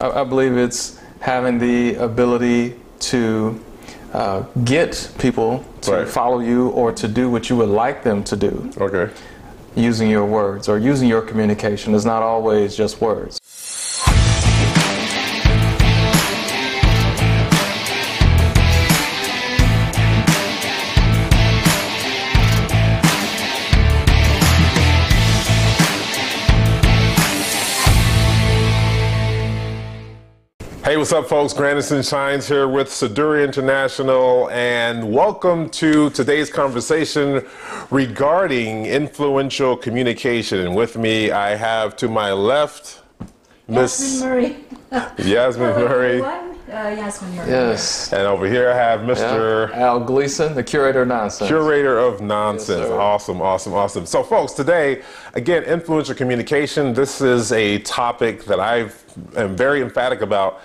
I, I believe it's having the ability to uh, get people to Right. follow you or to do what you would like them to do Okay. using your words or using your communication is not always just words. Hey, what's up, folks? Granison Shines here with Seduire International, and welcome to today's conversation regarding influential communication. And with me, I have to my left Miss Yasmin Murray. Yasmin Hello, Murray, everyone. Uh, Yasmin Murray. Yes. and over here I have Mr. Al Gleason, the curator of nonsense. Curator of Nonsense. sir. awesome, awesome, awesome. So, folks, today, again, influential communication. This is a topic that I am very emphatic about.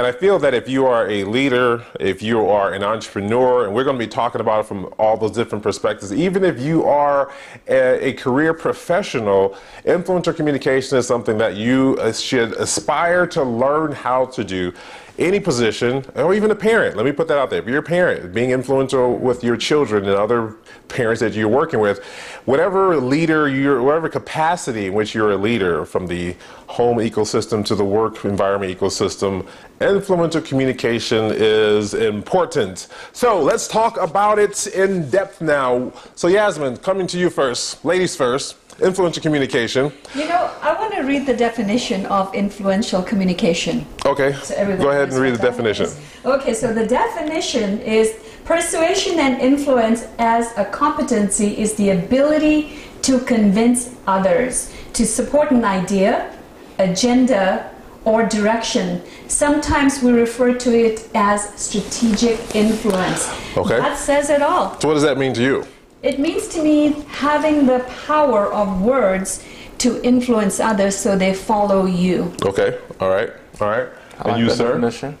And I feel that if you are a leader, if you are an entrepreneur, and we're going to be talking about it from all those different perspectives, even if you are a, a career professional, influencer communication is something that you uh, should aspire to learn how to do any position, or even a parent. Let me put that out there. If you're a parent, being influential with your children and other parents that you're working with, whatever leader you're, whatever capacity in which you're a leader, from the home ecosystem to the work environment ecosystem, influential communication is important. So let's talk about it in depth now. So Yasmin, coming to you first, ladies first. Influential communication. You know, I want to read the definition of influential communication. Okay, So go ahead and read the definition. is. Okay, so the definition is persuasion and influence as a competency is the ability to convince others to support an idea, agenda, or direction. Sometimes we refer to it as strategic influence. Okay. That says it all. So what does that mean to you? It means to me having the power of words to influence others so they follow you. Okay, all right, all right. I And like you, that sir? definition.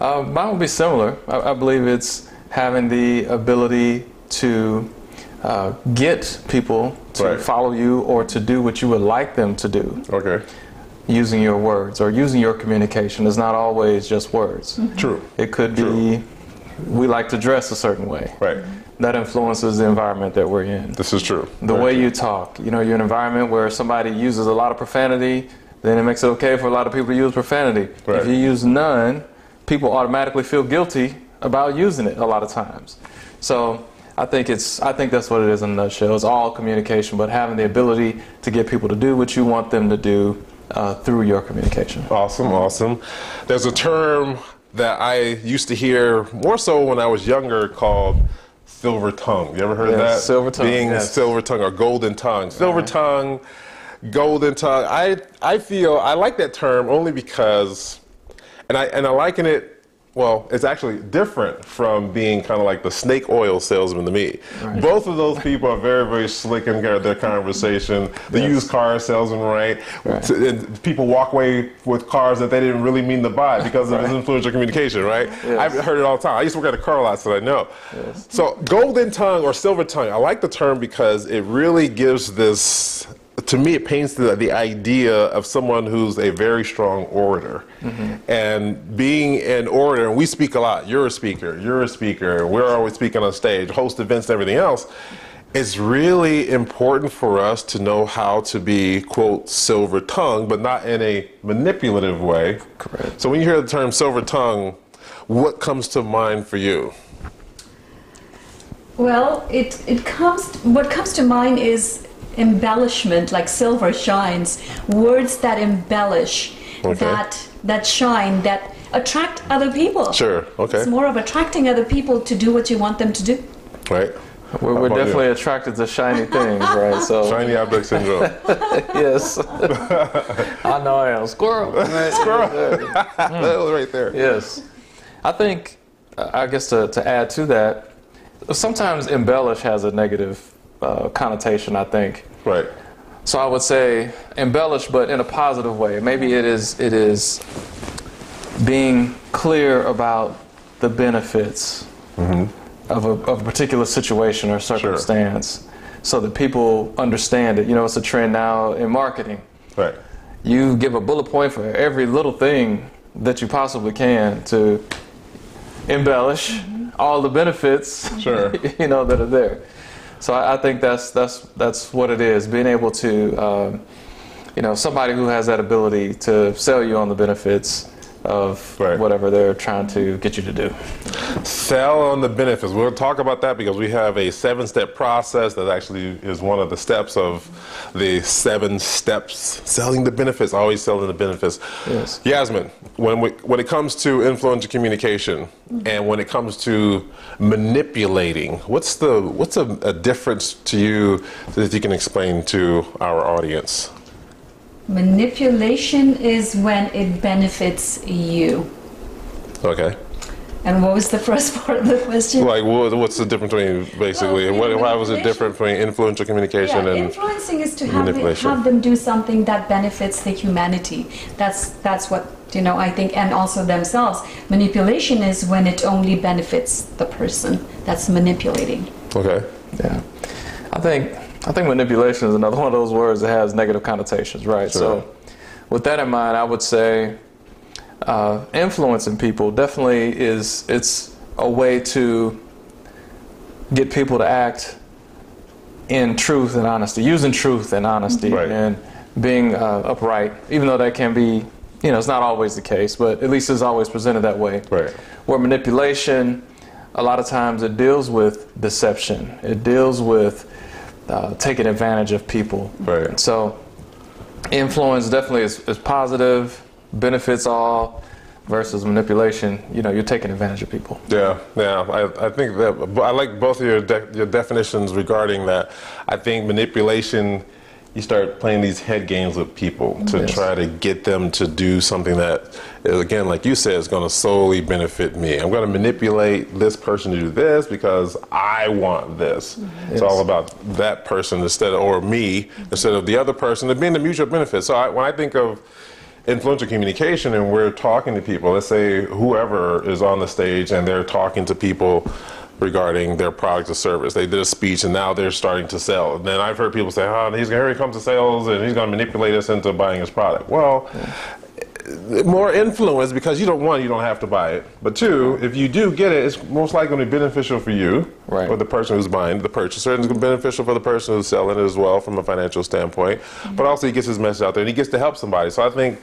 Uh, mine would be similar. I, I believe it's having the ability to uh, get people to Right. follow you or to do what you would like them to do Okay, using your words or using your communication is not always just words. true. It could be we like to dress a certain way. Right. That influences the environment that we're in. This is true. The Very way true. you talk, you know, you're in an environment where somebody uses a lot of profanity, then it makes it okay for a lot of people to use profanity. Right. If you use none, people automatically feel guilty about using it a lot of times. So I think it's I think that's what it is in a nutshell. It's all communication, but having the ability to get people to do what you want them to do uh, through your communication. Awesome, awesome. There's a term that I used to hear more so when I was younger called silver tongue. You ever heard of that? silver tongue, Being yes. silver tongue or golden tongue. Uh-huh. Silver tongue, golden tongue. I I feel I like that term only because and I and I liken it well, it's actually different from being kind of like the snake oil salesman to me. Right. Both of those people are very, very slick in their, their conversation. The Yes. used car salesman, right? Right. People walk away with cars that they didn't really mean to buy because of his influential communication, right? Yes. I've heard it all the time. I used to work at a car lot, so I know. Yes. So, golden tongue or silver tongue, I like the term because it really gives this, to me, it paints the, the idea of someone who's a very strong orator. Mm-hmm. And being an orator, and we speak a lot, you're a speaker, you're a speaker, we're always speaking on stage, host events, and everything else. It's really important for us to know how to be, quote, silver tongue, but not in a manipulative way. Correct. So when you hear the term silver tongue, what comes to mind for you? Well, it, it comes what comes to mind is embellishment like silver shines, words that embellish, Okay. that that shine, that attract other people. Sure, okay. It's more of attracting other people to do what you want them to do. Right? We're, we're about you? definitely attracted to shiny things, right? So Shiny object syndrome. yes, I know I am squirrel. Squirrel. that was right there. Yes. I think, uh, I guess to, to add to that, sometimes embellish has a negative uh, connotation, I think. Right. So I would say embellish, but in a positive way. Maybe it is, it is being clear about the benefits mm-hmm. of, a, of a particular situation or circumstance so that people understand it. You know, it's a trend now in marketing. Right. You give a bullet point for every little thing that you possibly can to embellish mm-hmm. all the benefits Sure. you know that are there. So I, I think that's that's that's what it is. Being able to, um, you know, somebody who has that ability to sell you on the benefits of Right. whatever they're trying to get you to do. Sell on the benefits. We'll talk about that because we have a seven step process that actually is one of the steps of the seven steps. Selling the benefits, always selling the benefits. Yes. Yasmin, when, we, when it comes to influencer communication mm-hmm. and when it comes to manipulating, what's, the, what's a, a difference to you that you can explain to our audience? Manipulation is when it benefits you. Okay. And what was the first part of the question? Like, what's the difference between basically, Well, what, why was it different between influential communication yeah, and. influencing is to have, them, have them do something that benefits the humanity. That's that's what you know. I think, and also themselves. Manipulation is when it only benefits the person that's manipulating. Okay. Yeah, I think I think manipulation is another one of those words that has negative connotations, right? Sure. So, with that in mind, I would say uh, influencing people definitely is it's a way to get people to act in truth and honesty, using truth and honesty, Right. and being uh, upright, even though that can be, you know, it's not always the case, but at least it's always presented that way. Right. Where manipulation, a lot of times it deals with deception. It deals with uh, taking advantage of people. Right. So, influence definitely is, is positive, benefits all, versus manipulation. You know, you're taking advantage of people. Yeah, yeah. I, I think that I like both of your de- your definitions regarding that. I think manipulation. You start playing these head games with people to Yes. try to get them to do something that, again, like you said, is going to solely benefit me. I'm going to manipulate this person to do this because I want this. It's all about that person instead of, or me instead of the other person. It being the mutual benefit. So I, when I think of influential communication and we're talking to people let's say whoever is on the stage and they're talking to people regarding their product or service. They did a speech and now they're starting to sell. And then i've heard people say oh he's here he comes to sales and he's going to manipulate us into buying his product. Well more influence because you don't want you don't have to buy it but two if you do get it it's most likely going to be beneficial for you Right. or the person who's buying the purchaser and it's going to be beneficial for the person who's selling it as well from a financial standpoint. But also he gets his message out there and he gets to help somebody. So i think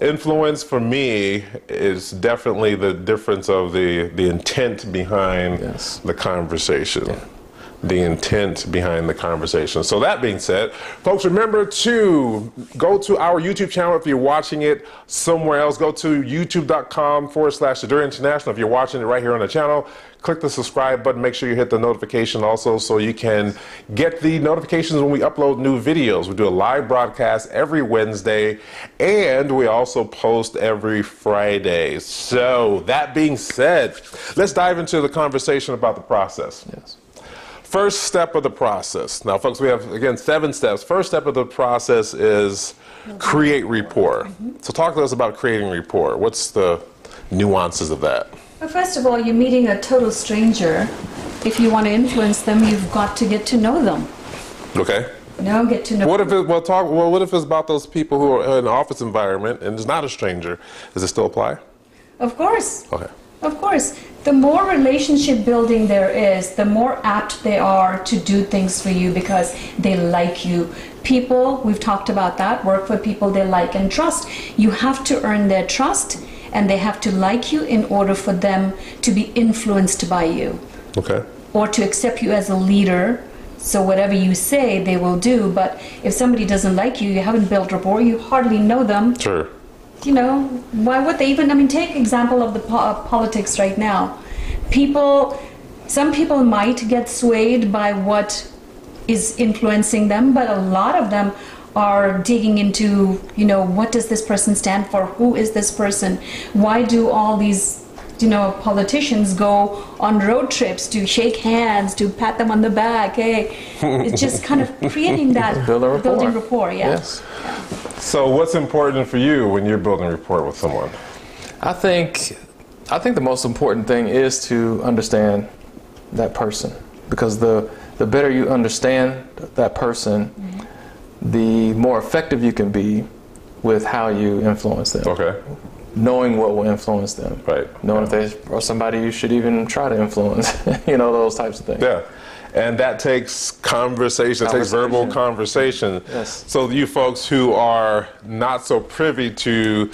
influence for me is definitely the difference of the the intent behind Yes. the conversation the intent behind the conversation. So that being said, folks, remember to go to our YouTube channel if you're watching it somewhere else. Go to youtube.com forward slash Seduire International. If you're watching it right here on the channel, click the subscribe button. Make sure you hit the notification also so you can get the notifications when we upload new videos. We do a live broadcast every Wednesday and we also post every Friday. So that being said, let's dive into the conversation about the process. Yes. First step of the process. Now, folks, we have again seven steps. First step of the process is create rapport. So, talk to us about creating rapport. What's the nuances of that? Well, first of all, you're meeting a total stranger. If you want to influence them, you've got to get to know them. Okay. Know, get to know. What if it, well, talk, well, what if it's about those people who are in an office environment and it's not a stranger? Does it still apply? Of course. Okay. Of course, the more relationship building there is, the more apt they are to do things for you because they like you. People, we've talked about that, work for people they like and trust. You have to earn their trust and they have to like you in order for them to be influenced by you Okay. or to accept you as a leader. So whatever you say, they will do. But if somebody doesn't like you, you haven't built rapport, you hardly know them Sure. You know, why would they even? I mean, take example of the po- uh, politics right now. People, some people might get swayed by what is influencing them, but a lot of them are digging into, you know, what does this person stand for? Who is this person? Why do all these, you know, politicians go on road trips to shake hands, to pat them on the back? Hey, it's just kind of creating that Build rapport. building rapport. Yeah. Yes. So, what's important for you when you're building rapport with someone? I think I think the most important thing is to understand that person because the the better you understand that person, mm-hmm. the more effective you can be with how you influence them. Okay. knowing what will influence them. Right. Knowing if they are somebody you should even try to influence. you know, those types of things. Yeah. And that takes conversation, it takes verbal conversation. Yes. So you folks who are not so privy to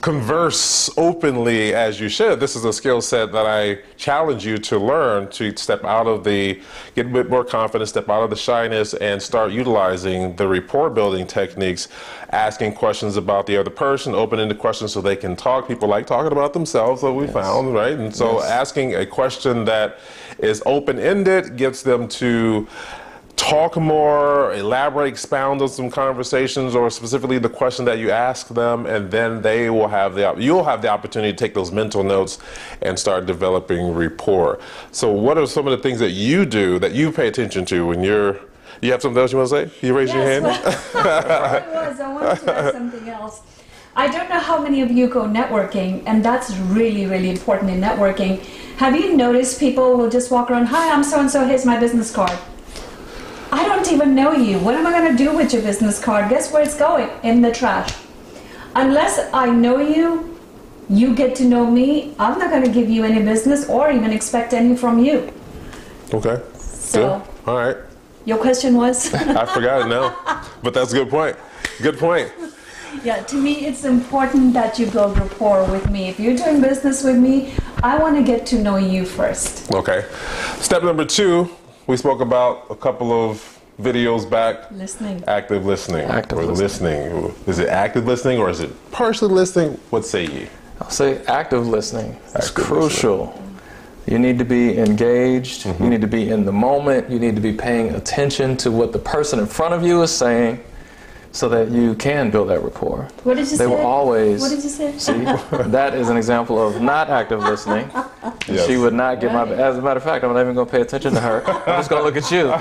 converse openly as you should. This is a skill set that I challenge you to learn to step out of the, get a bit more confident, step out of the shyness, and start utilizing the rapport building techniques, asking questions about the other person, opening the questions so they can talk. People like talking about themselves, that we found, right? And so Yes. asking a question that is open ended gets them to talk more, elaborate, expound on some conversations, or specifically the question that you ask them, and then they will have the you'll have the opportunity to take those mental notes and start developing rapport. So, what are some of the things that you do that you pay attention to when you're? You have something else you want to say? You raise your hand. Yes, well, I was. I wanted to ask something else. I don't know how many of you go networking, and that's really, really important in networking. Have you noticed people will just walk around, hi, I'm so and so, here's my business card. I don't even know you. What am I going to do with your business card? Guess where it's going? In the trash. Unless I know you, you get to know me, I'm not going to give you any business or even expect any from you. Okay. So- Good. All right. Your question was? I forgot it now, but that's a good point. Good point. Yeah, to me, it's important that you build rapport with me. If you're doing business with me, I want to get to know you first. Okay. Step number two, we spoke about a couple of videos back. Listening. Active listening. Active or listening. Is it active listening or is it partially listening? What say ye? I'll say active listening is Active crucial. You need to be engaged. Mm-hmm. You need to be in the moment. You need to be paying attention to what the person in front of you is saying so that you can build that rapport. What did you They say? will always What did you say? see that is an example of not active listening. Yes. She would not get my. As a matter of fact, I'm not even going to pay attention to her. I'm just going to look at you.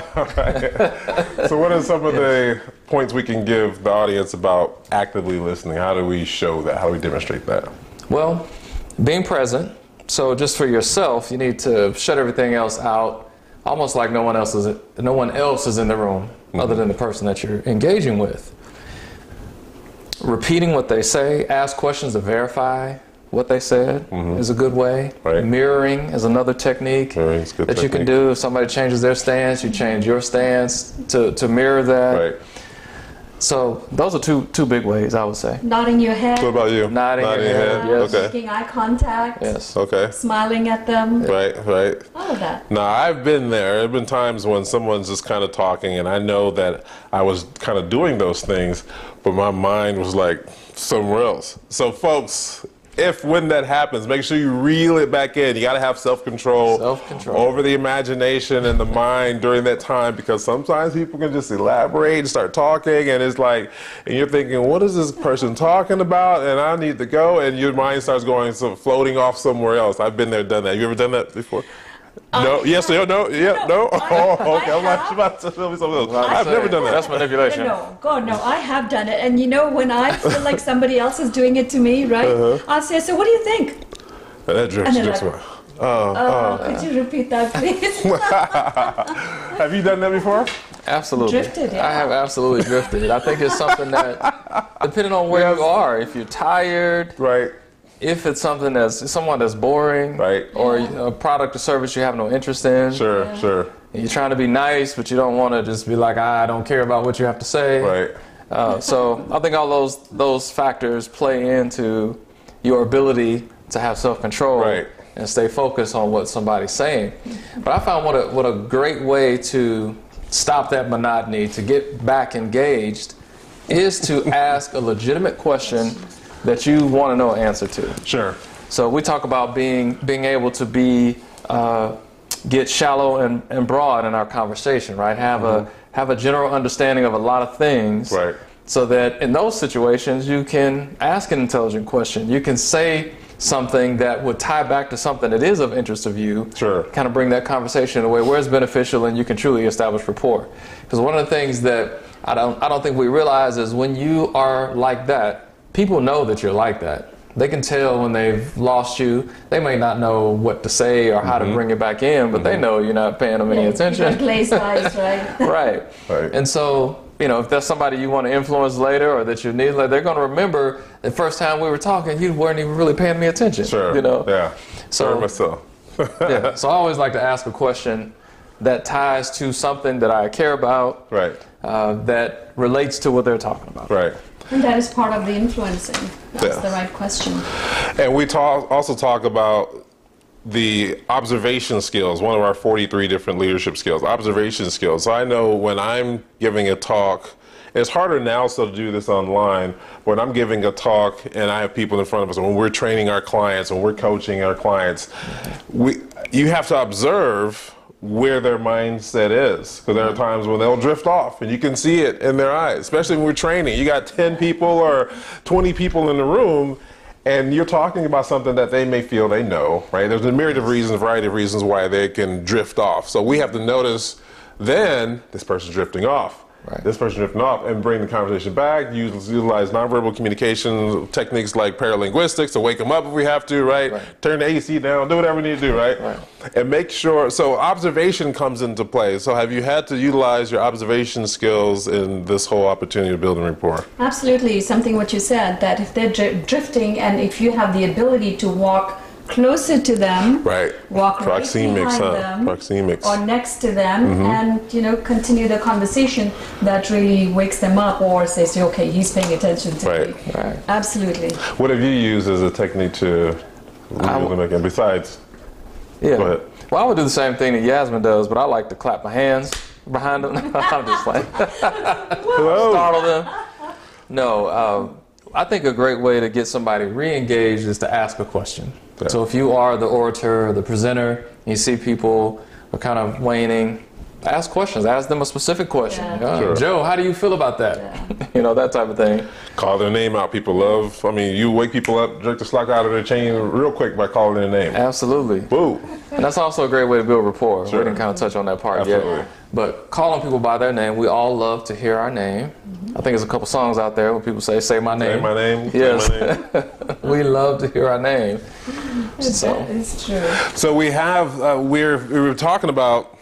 So, what are some of the points we can give the audience about actively listening? How do we show that? How do we demonstrate that? Well, being present. So just for yourself, you need to shut everything else out, almost like no one else is no one else is in the room other mm-hmm. than the person that you're engaging with. Repeating what they say, ask questions to verify what they said mm-hmm. is a good way. Right. Mirroring is another technique is a good that you can do. If somebody changes their stance, you change your stance to, to mirror that. Right. So those are two two big ways I would say. Nodding your head, What about you? Nodding your head, yes. Okay. making eye contact, Yes. Okay. smiling at them, Right. Right. all of that. Now, I've been there. There have been times when someone's just kind of talking, and I know that I was kind of doing those things, but my mind was like somewhere else. So, folks, if when that happens, make sure you reel it back in. You got to have self control Self-control. over the imagination and the mind during that time because sometimes people can just elaborate and start talking, and it's like, and you're thinking, what is this person talking about? And I need to go, and your mind starts going, so floating off somewhere else. I've been there, done that. You ever done that before? No, yes, no, no, yeah, no. No, Oh, okay. I I'm like have. about to tell me something else. Well, I've never done that. That's manipulation. No, God, no, I have done it. And you know, when I feel like somebody else is doing it to me, right? Uh-huh. I'll say, So, what do you think? That drifts, And then drifts. like- away. Oh, Uh, could you repeat that, please? have you done that before? Absolutely. Drifted, yeah. I have absolutely drifted. I think it's something that, depending on where you are, if you're tired, Right, if it's something that's someone that's boring, Right. or a product or service you have no interest in, sure, sure. and you're trying to be nice, but you don't want to just be like, "Ah, I don't care about what you have to say. Right. Uh, so I think all those those factors play into your ability to have self control Right. and stay focused on what somebody's saying. But I found what a what a great way to stop that monotony, to get back engaged, is to ask a legitimate question that you want to know an answer to. Sure. So we talk about being being able to be uh, get shallow and, and broad in our conversation, right? Have a have a general understanding of a lot of things, Mm-hmm. Right. So that in those situations you can ask an intelligent question. You can say something that would tie back to something that is of interest of you. Sure. Kind of bring that conversation in a way where it's beneficial and you can truly establish rapport. Because one of the things that I don't I don't think we realize is when you are like that, people know that you're like that. They can tell when they've lost you. They may not know what to say or how to bring it back in, but they know you're not paying them any You got attention. glazed eyes, right? right. Right. And so you know, if there's somebody you want to influence later or that you need, later, they're going to remember the first time we were talking, you weren't even really paying me attention. Sure. You know. Yeah. So- Very much yeah. So I always like to ask a question that ties to something that I care about, Right. uh, that relates to what they're talking about. Right. And that is part of the influencing. That's Yeah. the right question. And we talk also talk about the observation skills, one of our 43 different leadership skills, observation skills. So I know when I'm giving a talk, it's harder now so to do this online. When I'm giving a talk and I have people in front of us, when we're training our clients, when we're coaching our clients, we you have to observe where their mindset is because there are mm-hmm. times when they'll drift off and you can see it in their eyes especially when we're training you got 10 people or 20 people in the room and you're talking about something that they may feel they know, right? There's a myriad of reasons, a variety of reasons why they can drift off. So we have to notice then this person's drifting off. Right. This person drifting off and bring the conversation back. Use, utilize nonverbal communication techniques like paralinguistics to wake them up if we have to, right? Right. Turn the AC down, do whatever we need to do, right? Right. And make sure, so observation comes into play. So have you had to utilize your observation skills in this whole opportunity of building rapport? Absolutely, something what you said that if they're dri- drifting and if you have the ability to walk closer to them, Right. walk right Proxemics, behind huh? them, Proxemics. or next to them, Mm-hmm. and you know continue the conversation, that really wakes them up or says, okay, he's paying attention to Right. me. Right. Absolutely. What have you used as a technique to I- really make it? Besides, Yeah. Go ahead. Well, I would do the same thing that Yasmin does, but I like to clap my hands behind them. I'm just like hello. startle them. No, um, I think a great way to get somebody re-engaged is to ask a question. Yeah. So if you are the orator or the presenter, and you see people are kind of waning, ask questions. Ask them a specific question. Yeah. Uh, Sure. Joe, how do you feel about that? you know that type of thing. Call their name out. People love. I mean, you wake people up, jerk the slack out of their chain real quick by calling their name. Absolutely. Boo. And that's also a great way to build rapport. Sure. We didn't kind of touch on that part Absolutely. yet. But calling people by their name, we all love to hear our name. I think there's a couple songs out there where people say, say my name. Say my name. say Yes. my name. we love to hear our name. So, That is true. So we have uh, we're we were talking about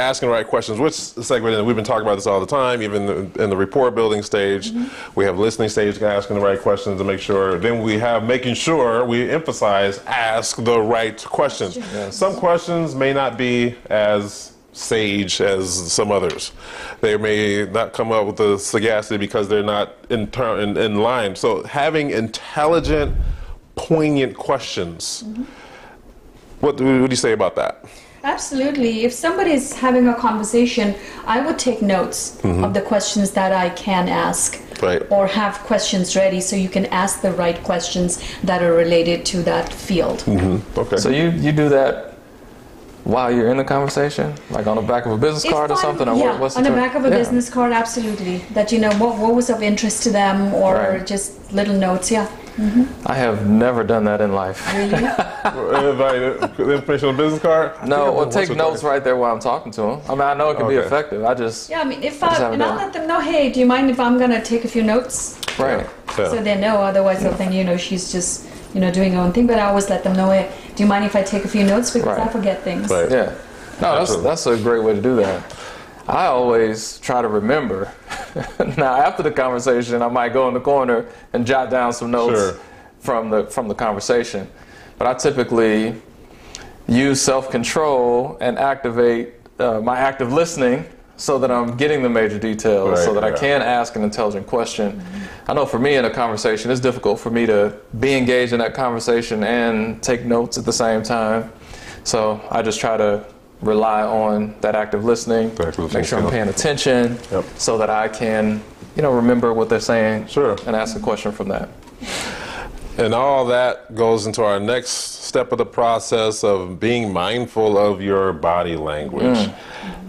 asking the right questions, which segment and we've been talking about this all the time, even the, in the rapport building stage. Mm-hmm. We have listening stage, asking the right questions to make sure. Then we have making sure we emphasize ask the right questions. Some questions may not be as sage as some others. They may not come up with the sagacity because they're not in, in, in line. So having intelligent, poignant questions. Mm-hmm. What do, what do you say about that? Absolutely. If somebody is having a conversation, I would take notes of the questions that I can ask. Mm-hmm. Right. Or have questions ready so you can ask the right questions that are related to that field. Okay. so you, you do that while you're in the conversation? Like on the back of a business If card or I'm- something? Or yeah, what, what's on the term? back of a Yeah. business card, absolutely. That you know what, what was of interest to them, or Right. just little notes. Yeah. I have never done that in life. The information on the business card? No, well, take notes twice. right there while I'm talking to them. I mean, I know it can be effective. I just, yeah. I mean, if I I and I'll let them know, hey, do you mind if I'm gonna take a few notes? right. Yeah. So they know. Otherwise, they'll think you know she's just you know doing her own thing. But I always let them know, hey, do you mind if I take a few notes because I forget things. Right. Yeah. No, that's, that's a great way to do that. I always try to remember. now, after the conversation, I might go in the corner and jot down some notes Sure. from the from the conversation. But I typically use self-control and activate uh, my active listening so that I'm getting the major details, Right, so that I can ask an intelligent question. I know for me in a conversation, it's difficult for me to be engaged in that conversation and take notes at the same time. So I just try to rely on that active listening, active make sure I'm paying attention, Yep. so that I can, you know, remember what they're saying Sure. and ask a question from that. And all that goes into our next step of the process of being mindful of your body language. Mm.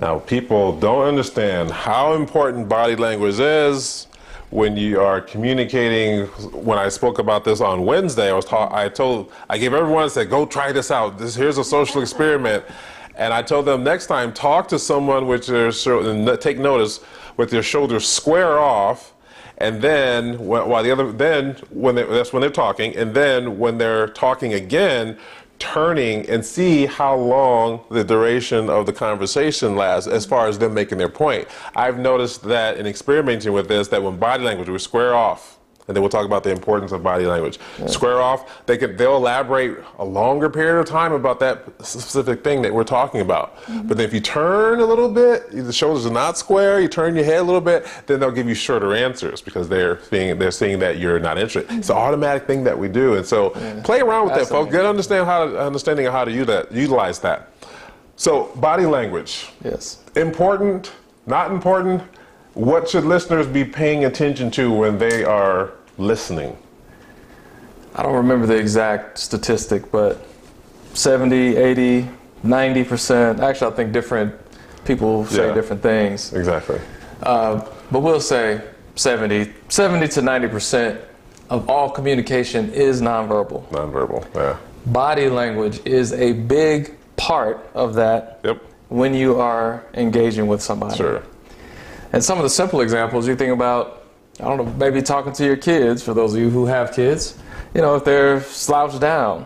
Now, people don't understand how important body language is when you are communicating. When I spoke about this on Wednesday, I was I told I gave everyone I said, "Go try this out. This here's a social experiment." And I told them next time, talk to someone with your take notice with your shoulders square off and then while the other then when they, that's when they're talking and then when they're talking again turning and see how long the duration of the conversation lasts as far as them making their point. I've noticed that in experimenting with this, that when body language, we square off, and then we'll talk about the importance of body language. Yeah. Square off, they can they'll elaborate a longer period of time about that specific thing that we're talking about. Mm-hmm. But then if you turn a little bit, the shoulders are not square, you turn your head a little bit, then they'll give you shorter answers because they're seeing they're seeing that you're not interested. Mm-hmm. It's an automatic thing that we do, and so yeah. play around with that, folks. Get understand how understanding of how to utilize that. So body language. Yes. Important, not important. What should listeners be paying attention to when they are listening? I don't remember the exact statistic, but 70, 80, 90%. Actually, I think different people say yeah, different things. Exactly. Uh, but we'll say 70, 70 to 90% of all communication is nonverbal. Nonverbal, yeah. Body language is a big part of that yep. when you are engaging with somebody. Sure. And some of the simple examples you think about I don't know, maybe talking to your kids, for those of you who have kids, you know, if they're slouched down,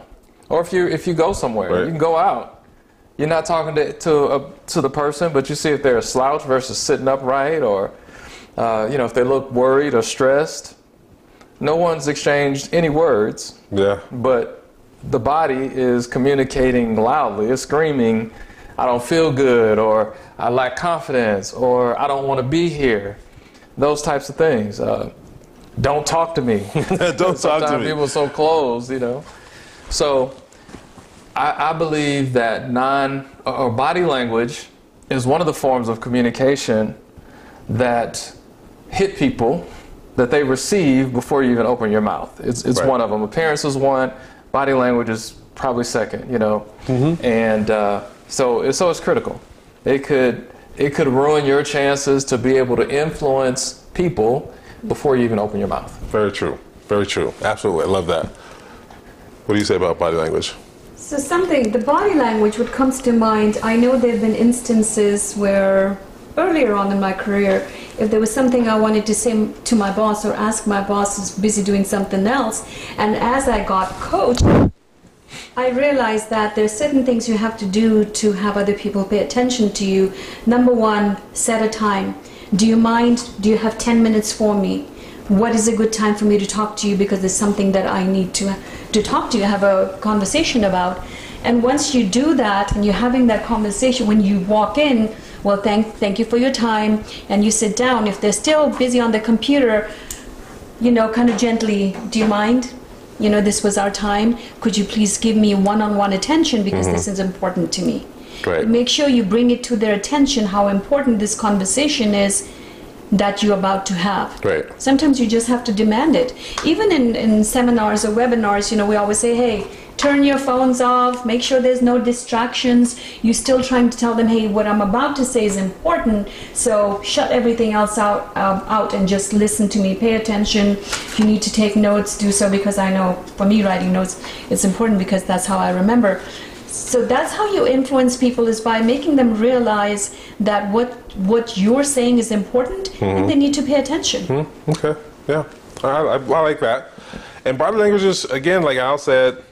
or if you if you go somewhere, right. you can go out. You're not talking to to, uh, to the person, but you see if they're slouched versus sitting upright, or uh, you know, if they look worried or stressed. No one's exchanged any words. Yeah. But the body is communicating loudly. It's screaming, "I don't feel good," or "I lack confidence," or "I don't want to be here." Those types of things. Uh, don't talk to me. don't talk to me. People are so closed, you know. So I, I believe that non or body language is one of the forms of communication that hit people that they receive before you even open your mouth. It's, it's right. one of them. Appearance is one. Body language is probably second. You know, mm-hmm. and uh, so it's so it's critical. It could it could ruin your chances to be able to influence people before you even open your mouth. Very true. Very true. Absolutely. I love that. What do you say about body language? So, something, the body language, what comes to mind, I know there have been instances where earlier on in my career, if there was something I wanted to say to my boss or ask my boss who's busy doing something else, and as I got coached, I realized that there are certain things you have to do to have other people pay attention to you. Number one, set a time. Do you mind? Do you have 10 minutes for me? What is a good time for me to talk to you because there's something that I need to to talk to you, have a conversation about. And once you do that and you're having that conversation, when you walk in, well, thank thank you for your time, and you sit down. If they're still busy on the computer, you know, kind of gently, do you mind? You know, this was our time. Could you please give me one-on-one attention because mm-hmm. this is important to me. Right. Make sure you bring it to their attention how important this conversation is that you're about to have. Right. Sometimes you just have to demand it. Even in, in seminars or webinars, you know, we always say, hey, turn your phones off, make sure there's no distractions. You're still trying to tell them, hey, what I'm about to say is important, so shut everything else out, um, out and just listen to me. Pay attention. If you need to take notes, do so because I know for me, writing notes, it's important because that's how I remember. So that's how you influence people is by making them realize that what what you're saying is important mm-hmm. and they need to pay attention. Mm-hmm. Okay, yeah, I, I, I like that. And body language is again, like Al said,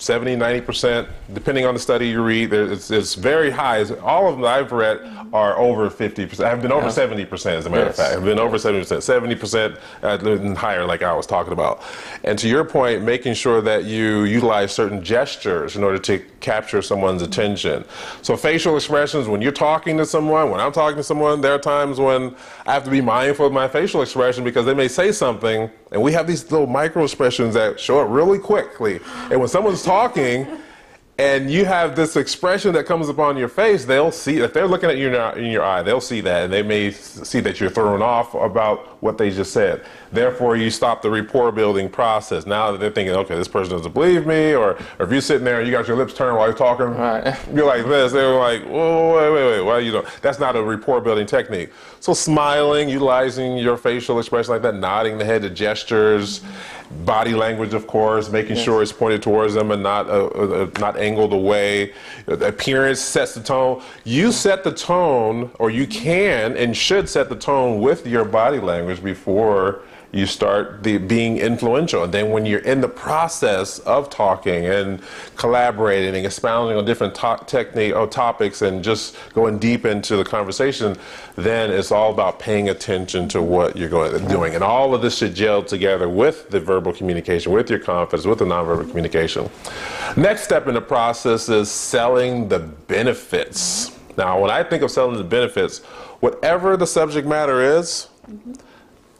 70, 90%, depending on the study you read, it's, it's very high. All of them I've read are over 50%. I've been over yeah. 70%, as a matter yes. of fact. I've been over 70%, 70% uh, higher, like I was talking about. And to your point, making sure that you utilize certain gestures in order to capture someone's attention. So, facial expressions, when you're talking to someone, when I'm talking to someone, there are times when I have to be mindful of my facial expression because they may say something, and we have these little micro expressions that show up really quickly. And when someone's talking and you have this expression that comes upon your face, they'll see if they're looking at you in your eye, they'll see that, and they may see that you're thrown off about what they just said. Therefore, you stop the rapport building process. Now that they're thinking, okay, this person doesn't believe me, or, or if you're sitting there and you got your lips turned while you're talking, right. you're like this. They're like, whoa, wait, wait, wait, why you doing? That's not a rapport building technique. So smiling, utilizing your facial expression like that, nodding the head, the gestures. Body language, of course, making yes. sure it's pointed towards them and not uh, uh, uh not angled away. Appearance sets the tone. You set the tone, or you can and should set the tone with your body language before you start the, being influential. And then when you're in the process of talking and collaborating and expounding on different to- technique or topics and just going deep into the conversation, then it's all about paying attention to what you're going doing. And all of this should gel together with the verbal communication, with your confidence, with the nonverbal communication. Next step in the process is selling the benefits. Now, when I think of selling the benefits, whatever the subject matter is, mm-hmm.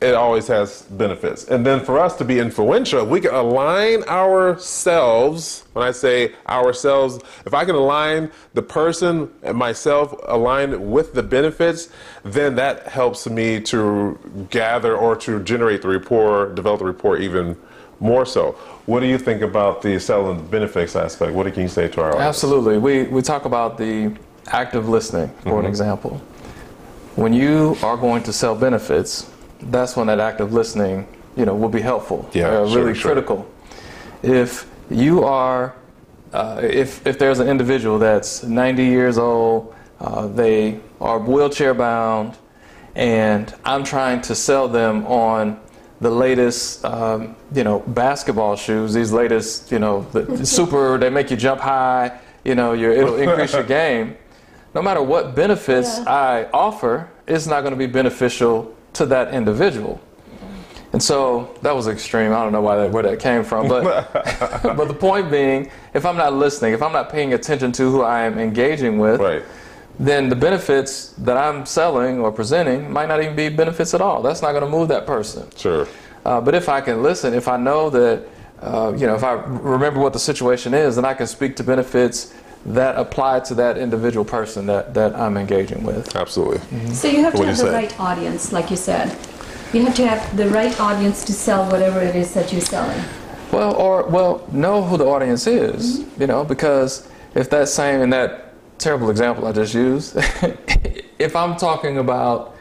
It always has benefits. And then for us to be influential, if we can align ourselves. When I say ourselves, if I can align the person and myself align with the benefits, then that helps me to gather or to generate the rapport, develop the rapport even more so. What do you think about the selling benefits aspect? What can you say to our audience? Absolutely. We, we talk about the active listening, for Mm-hmm. an example. When you are going to sell benefits, that's when that active listening, you know, will be helpful. Yeah, uh, really sure. critical. If you are, uh, if if there's an individual that's 90 years old, uh, they are wheelchair bound, and I'm trying to sell them on the latest, um, you know, basketball shoes. These latest, you know, the super. They make you jump high. You know, your, it'll increase your game. No matter what benefits Yeah. I offer, it's not going to be beneficial to that individual. And so that was extreme. I don't know why that, where that came from, but but the point being, if I'm not listening, if I'm not paying attention to who I am engaging with, Right. then the benefits that I'm selling or presenting might not even be benefits at all. That's not going to move that person. Sure. Uh, but if I can listen, if I know that, uh, you know, if I remember what the situation is, then I can speak to benefits that apply to that individual person that, that I'm engaging with. Absolutely. So you have to What have the say? right audience, like you said. You have to have the right audience to sell whatever it is that you're selling. Well, or well, know who the audience is, you know, because if that same in that terrible example I just used, if I'm talking about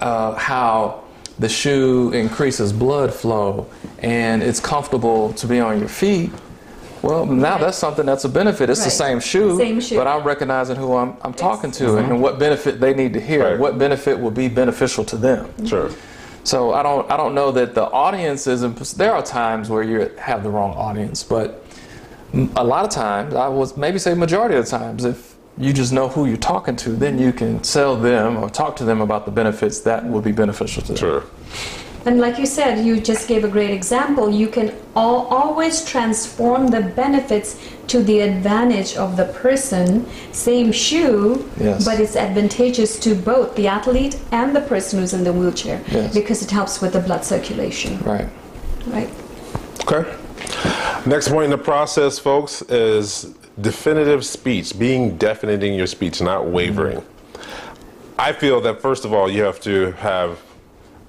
uh, how the shoe increases blood flow and it's comfortable to be on your feet, well, now Right. that's something that's a benefit. It's the same shoe, Same shoe. but I'm recognizing who I'm, I'm talking to and mm-hmm. what benefit they need to hear. Right. What benefit will be beneficial to them. Sure. So I don't I don't know that the audience is. in- There are times where you have the wrong audience, but a lot of times I was maybe say majority of the times if you just know who you're talking to, then you can sell them or talk to them about the benefits that will be beneficial to them. Sure. And like you said, you just gave a great example. You can al- always transform the benefits to the advantage of the person. Same shoe, Yes. but it's advantageous to both the athlete and the person who's in the wheelchair Yes. because it helps with the blood circulation. Right. Right. Okay. Next point in the process, folks, is definitive speech, being definite in your speech, not wavering. Mm-hmm. I feel that, first of all, you have to have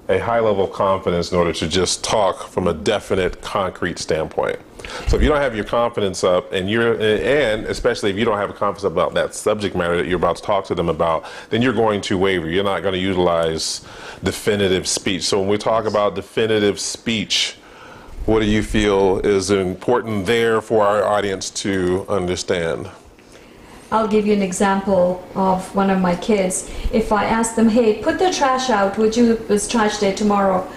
a high level of confidence in order to just talk from a definite, concrete standpoint. So if you don't have your confidence up, and you're, and especially if you don't have a confidence about that subject matter that you're about to talk to them about, then you're going to waver. You're not going to utilize definitive speech. So when we talk about definitive speech, what do you feel is important there for our audience to understand? I'll give you an example of one of my kids. If I ask them, hey, put the trash out, would you, it's trash day tomorrow?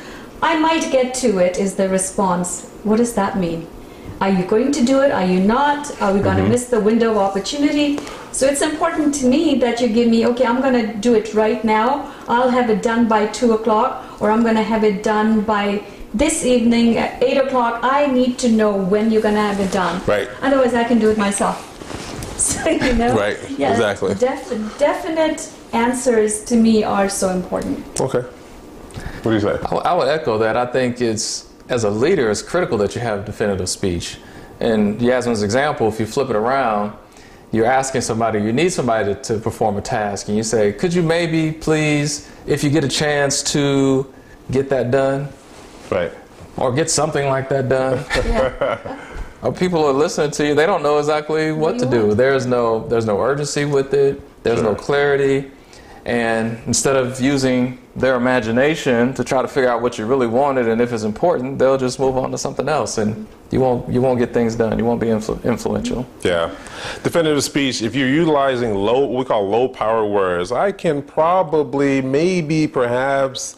I might get to it, is the response. What does that mean? Are you going to do it? Are you not? Are we going to mm-hmm. miss the window of opportunity? So it's important to me that you give me, okay, I'm going to do it right now. I'll have it done by 2 o'clock, or I'm going to have it done by this evening at 8 o'clock. I need to know when you're going to have it done. Right. Otherwise, I can do it myself. So, you know, Right, exactly. def- definite answers to me are so important. Okay. What do you say? I w- I would echo that. I think it's, as a leader, it's critical that you have definitive speech. In Yasmin's example, if you flip it around, you're asking somebody, you need somebody to, to perform a task, and you say, Could you maybe please, if you get a chance to get that done, Right. or get something like that done? Yeah. Or people are listening to you, they don't know exactly what What to do want? There's no, there's no urgency with it, there's no clarity. And instead of using their imagination to try to figure out what you really wanted and if it's important, they'll just move on to something else, and you won't you won't get things done. You won't be influ- influential. Yeah. Definitive speech, if you're utilizing low, what we call low power words, I can probably, maybe, perhaps,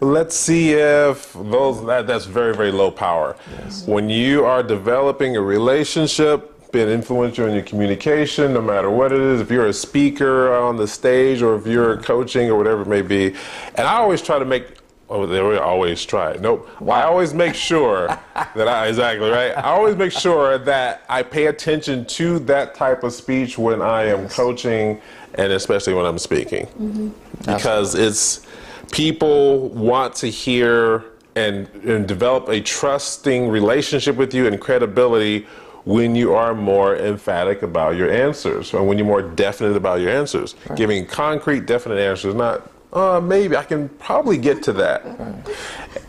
let's see if those, that, that's very, very low power. Yes. When you are developing a relationship, being influential in your communication, no matter what it is, if you're a speaker on the stage or if you're coaching or whatever it may be. And I always try to make Oh, they always try. Nope. I always make sure that I exactly right. I always make sure that I pay attention to that type of speech when I am coaching, and especially when I'm speaking, mm-hmm. because it's people want to hear and, and develop a trusting relationship with you and credibility when you are more emphatic about your answers or when you're more definite about your answers. Giving concrete, definite answers, not uh, maybe I can probably get to that.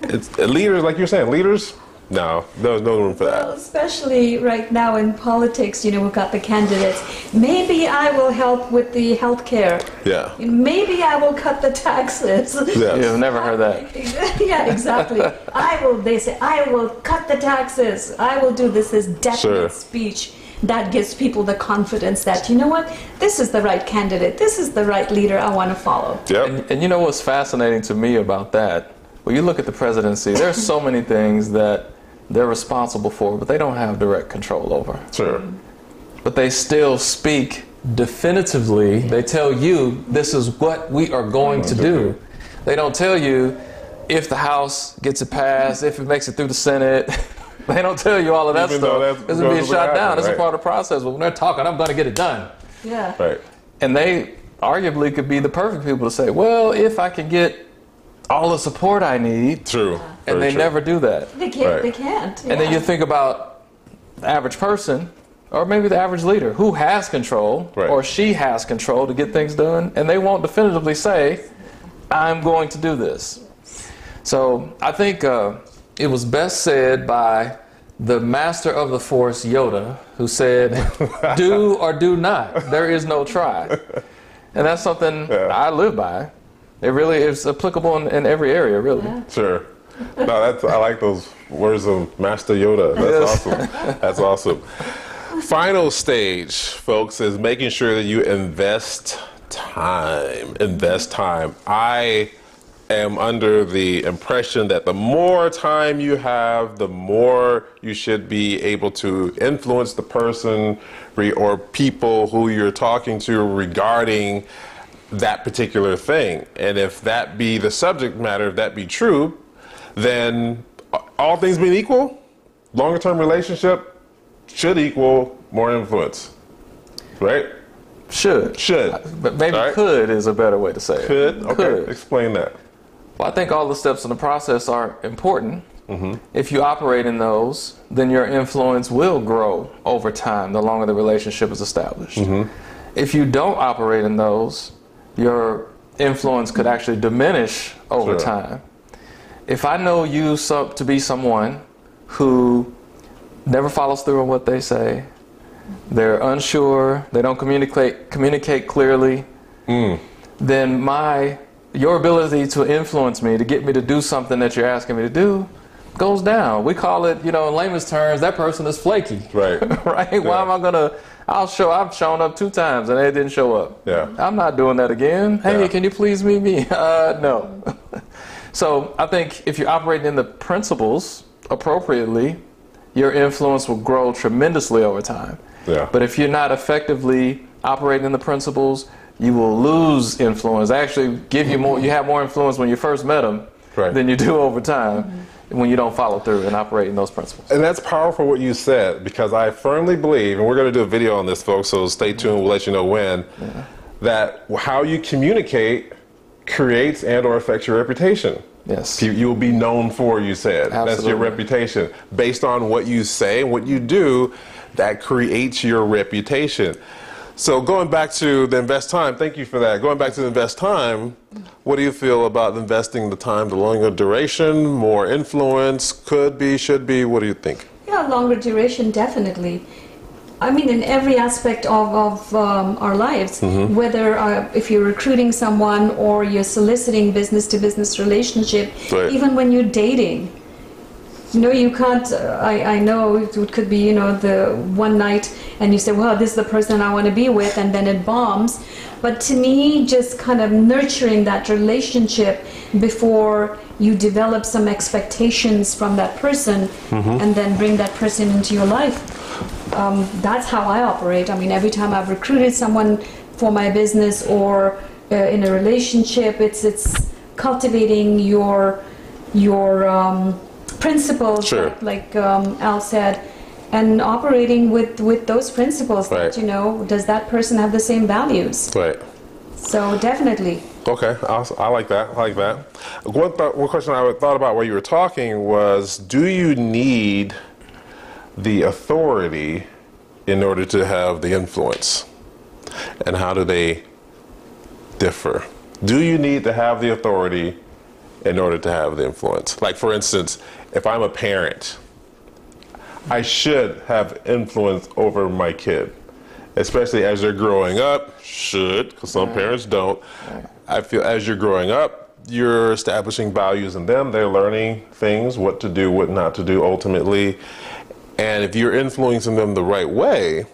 It's, uh, leaders, like you're saying, leaders, no, there's no room for Well, that. especially right now in politics, you know, we've got the candidates. Maybe I will help with the health care. Yeah. Maybe I will cut the taxes. Yes. You've never heard that. yeah, exactly. I will. They say I will cut the taxes. I will do this. This definite Sure. speech that gives people the confidence that you know what, this is the right candidate. This is the right leader I want to follow. Yep. And, and you know what's fascinating to me about that? When you look at the presidency, there's so many things that they're responsible for, but they don't have direct control over. Sure. But they still speak definitively. They tell you this is what we are going to do. They don't tell you if the House gets it passed, if it makes it through the Senate. They don't tell you all of that Even stuff. that's It's gonna be shot happen, down. It's a part of the process. But when they're talking, I'm going to get it done. Yeah. Right. And they arguably could be the perfect people to say, well, if I can get all the support I need, True. And they true. never do that. They can't. Right. They can't. And then you think about the average person, or maybe the average leader, who has control, Right. or she has control to get things done, and they won't definitively say, I'm going to do this. So I think uh, it was best said by the master of the force, Yoda, who said, Do or do not. There is no try. And that's something I live by. It really is applicable in, in every area, really. Yeah. Sure. No, that's I like those words of Master Yoda. That's Yes. awesome. That's awesome. Final stage, folks, is making sure that you invest time. Invest time. I am under the impression that the more time you have, the more you should be able to influence the person or people who you're talking to regarding that particular thing. And if that be the subject matter, if that be true, then all things being equal, longer term relationship should equal more influence. Right? Should. Should. But maybe right. could is a better way to say it. Could? Okay. Could. Explain that. Well, I think all the steps in the process are important. Mm-hmm. If you operate in those, then your influence will grow over time the longer the relationship is established. Mm-hmm. If you don't operate in those, your influence could actually diminish over Sure. time. If I know you so, to be someone who never follows through on what they say, they're unsure, they don't communicate communicate clearly, then my your ability to influence me to get me to do something that you're asking me to do goes down. We call it, you know, in layman's terms, that person is flaky. Right. right? Why am I gonna? I'll show. I've shown up two times and they didn't show up. Yeah. I'm not doing that again. Hey, Yeah. can you please meet me? Uh, no. so I think if you're operating in the principles appropriately, your influence will grow tremendously over time. Yeah. But if you're not effectively operating in the principles, you will lose influence. Actually, give you more. You have more influence when you first met them Right. than you do over time when you don't follow through and operate in those principles. And that's powerful what you said because I firmly believe, and we're going to do a video on this, folks, so stay tuned. We'll let you know when. That how you communicate creates and or affects your reputation. Yes. You, you will be known for, you said. That's your reputation. Based on what you say and what you do, that creates your reputation. So going back to the invest time, thank you for that. Going back to the invest time, what do you feel about investing the time, the longer duration, more influence, could be, should be? What do you think? Yeah, longer duration, definitely. I mean, in every aspect of, of um, our lives, Mm-hmm. whether uh, if you're recruiting someone or you're soliciting business to business relationship, Right. even when you're dating. You know, you can't. Uh, I, I know it could be, you know, the one night and you say, well, this is the person I want to be with, and then it bombs. But to me, just kind of nurturing that relationship before you develop some expectations from that person and then bring that person into your life um, that's how I operate. I mean, every time I've recruited someone for my business or uh, in a relationship, it's it's cultivating your your um, principles, Sure. like, like um, Al said, and operating with with those principles. Right. That you know, does that person have the same values? Right. So definitely. Okay, I, I like that. I like that. One, th- one question I thought about while you were talking was do you need the authority in order to have the influence? And how do they differ? Do you need to have the authority in order to have the influence? Like, for instance, if I'm a parent, I should have influence over my kid, especially as they're growing up. Should, because some parents don't. I feel as you're growing up, you're establishing values in them. They're learning things, what to do, what not to do ultimately. And if you're influencing them the right way,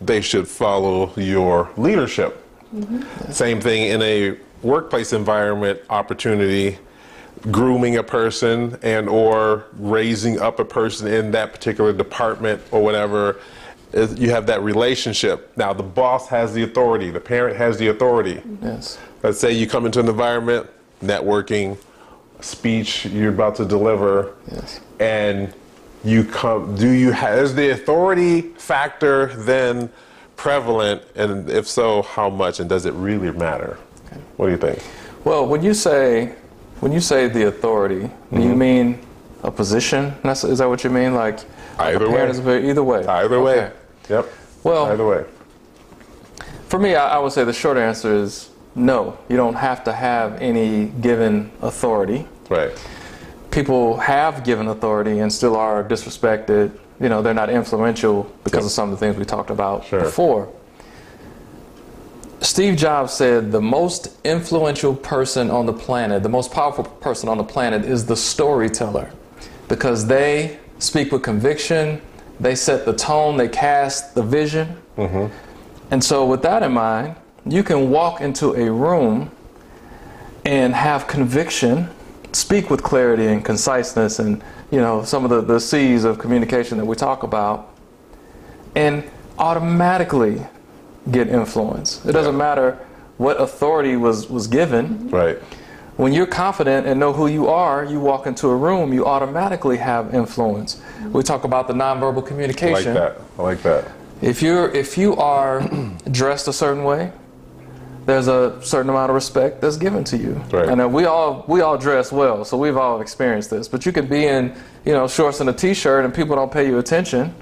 they should follow your leadership. Mm-hmm. Same thing in a workplace environment opportunity grooming a person and or raising up a person in that particular department or whatever you have that relationship now the boss has the authority the parent has the authority Yes. let's say you come into an environment networking speech you're about to deliver Yes. and you come do you have is the authority factor then prevalent and if so how much and does it really matter what do you think Well, when you say when you say the authority, do you mm-hmm. mean a position? Is that what you mean? Like Either way. is either way. either way Okay. yep Well- either way For me, I, I would say the short answer is no. You don't have to have any given authority. right People have given authority and still are disrespected. You know, they're not influential because of some of the things we talked about Sure. before. Steve Jobs said the most influential person on the planet, the most powerful person on the planet is the storyteller because they speak with conviction, they set the tone, they cast the vision. Mm-hmm. And so, with that in mind, you can walk into a room and have conviction, speak with clarity and conciseness, and you know some of the, the C's of communication that we talk about, and automatically get influence. It doesn't matter what authority was was given. right When you're confident and know who you are, you walk into a room, you automatically have influence. Mm-hmm. We talk about the nonverbal i like communication. that i like that If you're if you are dressed a certain way, there's a certain amount of respect that's given to you. Right. And uh, we all we all dress well, so we've all experienced this. But you could be in you know shorts and a t-shirt, and people don't pay you attention.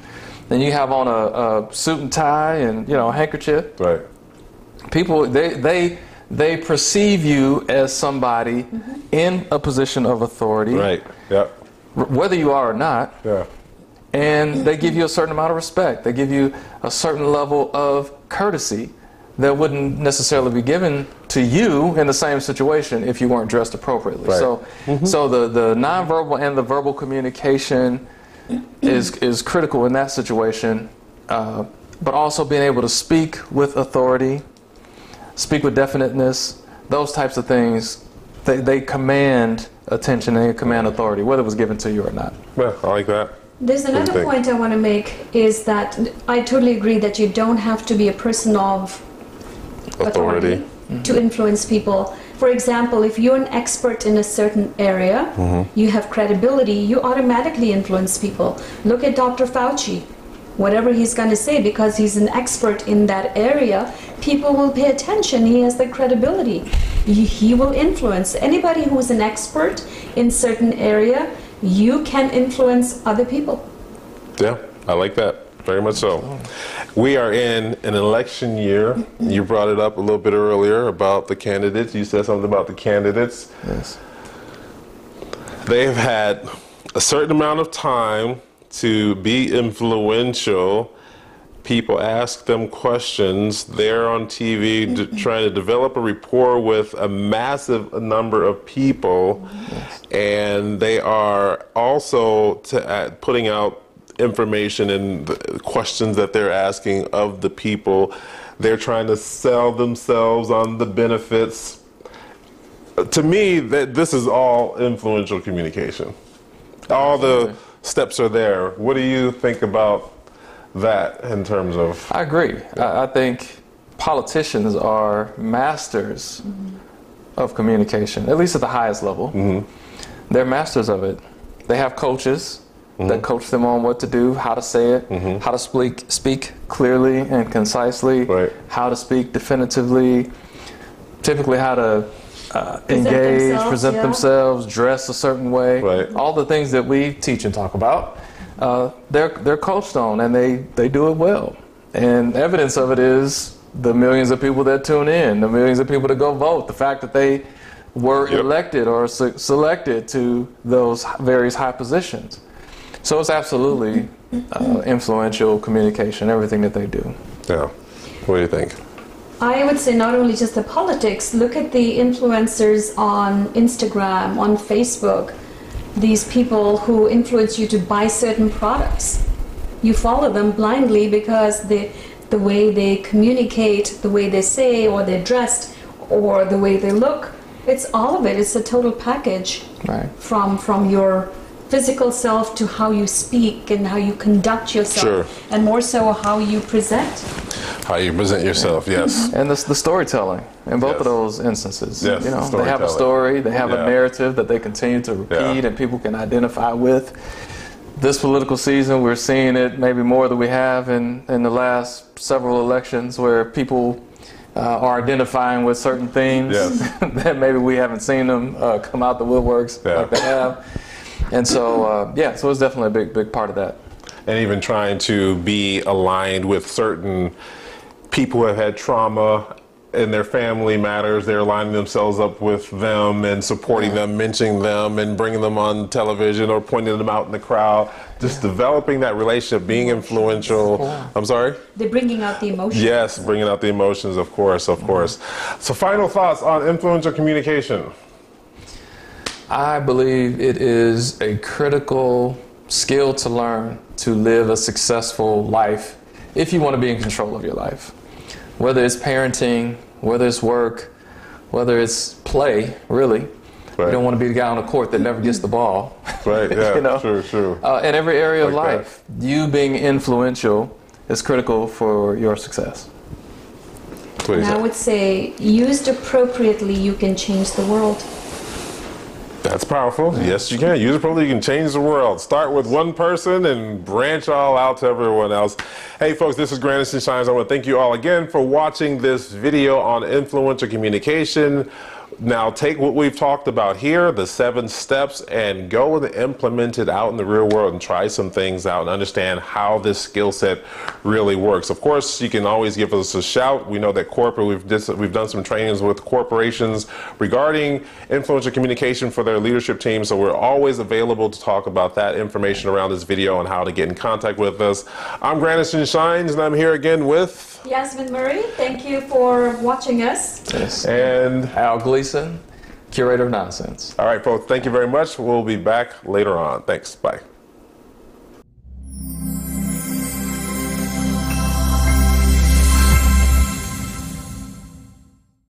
Then you have on a, a suit and tie and you know a handkerchief. right People they they they perceive you as somebody in a position of authority, right yep r- whether you are or not yeah and they give you a certain amount of respect. They give you a certain level of courtesy that wouldn't necessarily be given to you in the same situation if you weren't dressed appropriately. Right. So, so the, the nonverbal and the verbal communication is is critical in that situation. Uh, but also being able to speak with authority, speak with definiteness, those types of things, they, they command attention and they command authority, whether it was given to you or not. yeah i like that There's another point I want to make is that I totally agree that you don't have to be a person of authority to influence people. For example, if you're an expert in a certain area, Mm-hmm. you have credibility, you automatically influence people. Look at Dr. Fauci. Whatever he's going to say, because he's an expert in that area, people will pay attention. He has the credibility. He, he will influence. Anybody who's an expert in certain area, you can influence other people. Yeah, I like that very much so. We are in an election year. You brought it up a little bit earlier about the candidates. You said something about the candidates. Yes. They've had a certain amount of time to be influential people, ask them questions. They're on TV d- trying to develop a rapport with a massive number of people, and they are also to, uh, putting out information and the questions that they're asking of the people. They're trying to sell themselves on the benefits. To me, that this is all influential communication. All the steps are there. What do you think about that in terms of? I agree. I, I think politicians are masters of communication, at least at the highest level. Mm-hmm. They're masters of it. They have coaches that coach them on what to do, how to say it, how to speak speak clearly and concisely, Right. how to speak definitively, typically how to uh, Present engage, themselves, present yeah. themselves, dress a certain way. Right. All the things that we teach and talk about, uh, they're they're coached on, and they they do it well. And evidence of it is the millions of people that tune in, the millions of people that go vote, the fact that they were Yep. elected or se- selected to those various high positions. So it's absolutely uh, influential communication, everything that they do. Yeah. What do you think? I would say not only just the politics, look at the influencers on Instagram, on Facebook, these people who influence you to buy certain products. You follow them blindly because the, the way they communicate, the way they say, or they're dressed, or the way they look, it's all of it. It's a total package Right. from, from your physical self to how you speak and how you conduct yourself, Sure. and more so how you present. How you present yourself? Yes. And the, the storytelling in both Yes. of those instances. Yes, you know, they have a story, they have Yeah. a narrative that they continue to repeat Yeah. and people can identify with. This political season, we're seeing it maybe more than we have in, in the last several elections where people uh, are identifying with certain themes Yes. that maybe we haven't seen them uh, come out the woodworks Yeah. like they have. And so, uh, yeah, so it's definitely a big, big part of that. and even trying to be aligned with certain people who have had trauma in their family matters. They're lining themselves up with them and supporting them, mentioning them, and bringing them on television or pointing them out in the crowd. Just developing that relationship, being influential. I'm sorry? They're bringing out the emotions. Yes, bringing out the emotions, of course, of course. So, final thoughts on influential communication. I believe it is a critical skill to learn to live a successful life if you want to be in control of your life. Whether it's parenting, whether it's work, whether it's play, really. Right. You don't want to be the guy on the court that never gets the ball. Right, yeah, You know? true, true. Uh, in every area of Like that. life, you being influential is critical for your success. Please. And I would say, used appropriately, you can change the world. That's powerful. Yes, you can. Use it properly. You can change the world. Start with one person and branch all out to everyone else. Hey, folks, this is Granison Shines. I want to thank you all again for watching this video on influential communication. Now, take what we've talked about here, the seven steps, and go and implement it out in the real world and try some things out and understand how this skill set really works. Of course, you can always give us a shout. We know that corporate, we've, dis- we've done some trainings with corporations regarding influencer communication for their leadership team. So we're always available to talk about that information around this video and how to get in contact with us. I'm Granison Shines, and I'm here again with. Yasmin Murray, thank you for watching us. Yes. And Al Gleason, curator of nonsense. All right, folks, thank you very much. We'll be back later on. Thanks. Bye.